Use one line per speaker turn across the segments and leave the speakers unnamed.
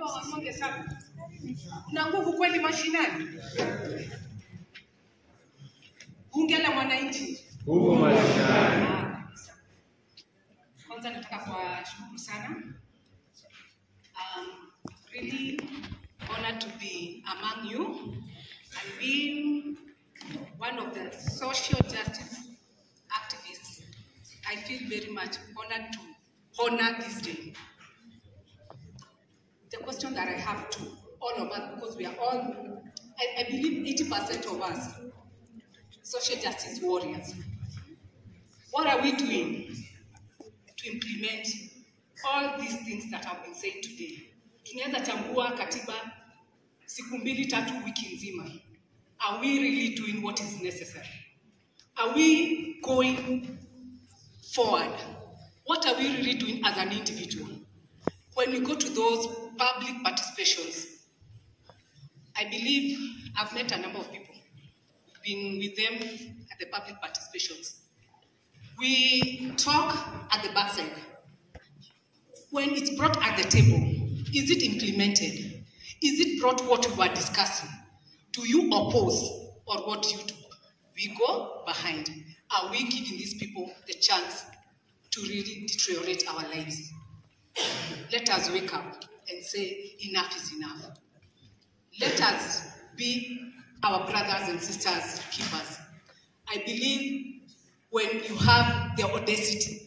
Unajua wanyonge sana. Una nguvu kweli mashinani. Bunge la mwananchi.
Huko mashinani.
Kwanza nataka kuwashukuru sana. Um, really honored to be among you and being one of the social justice activists. I feel very much honored to honor this day. Question that I have to all of us, because we are all, I, I believe 80% of us, social justice warriors. What are we doing to implement all these things that have been said today? Tunaweza chambua katiba siku mbili tatu wiki nzima. Are we really doing what is necessary? Are we going forward? What are we really doing as an individual? When we go to those public participations, I believe I've met a number of people, been with them at the public participations. We talk at the backside. When it's brought at the table, is it implemented? Is it brought what we were discussing? Do you oppose or what you do? We go behind. Are we giving these people the chance to really deteriorate our lives? Let us wake up and say, enough is enough. Let us be our brothers and sisters keepers. I believe when you have the audacity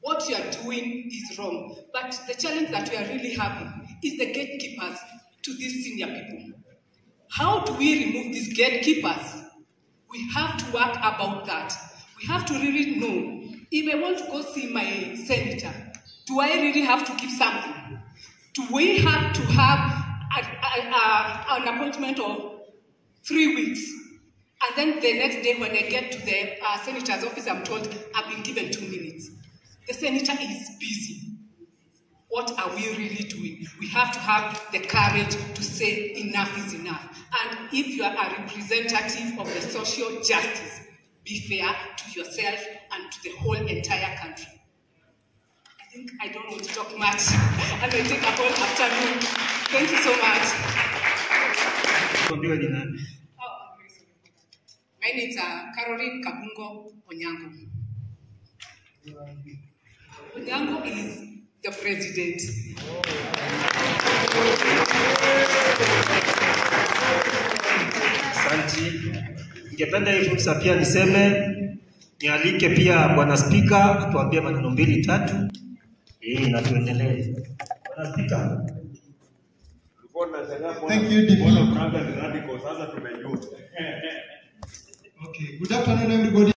what you are doing is wrong. But the challenge that we are really having is the gatekeepers to these senior people. How do we remove these gatekeepers? We have to work about that. We have to really know if I want to go see my senator, do I really have to give something? Do we have to have a, a, a, an appointment of three weeks? And then the next day, when I get to the uh, senator's office, I'm told I've been given two minutes. The senator is busy. What are we really doing? We have to have the courage to say enough is enough. And if you are a representative of the social justice, be fair to yourself and to the whole entire country. I think I don't want to talk much. I may take a whole afternoon. Thank you so much. Oh. My name is uh, Caroline Kabungo Onyango. Onyango is the president.
Asante. Ningependa hii fursa pia niseme nialike pia bwana spika atuambie maneno mbili tatu eh, na tuendelee. Bwana spika.
Thank you, DP.
Sasa tumejua.
Okay, good afternoon, everybody.